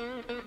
Mm-hmm.